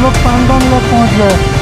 हम लोग पांडम लोग पहुँच गए।